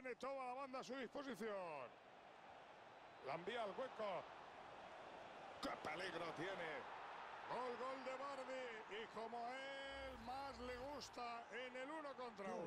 tiene toda la banda a su disposición. La envía al hueco. ¡Qué peligro tiene! Gol, gol de Bardi. Y como a él más le gusta en el uno contra uno.